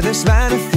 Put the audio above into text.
this light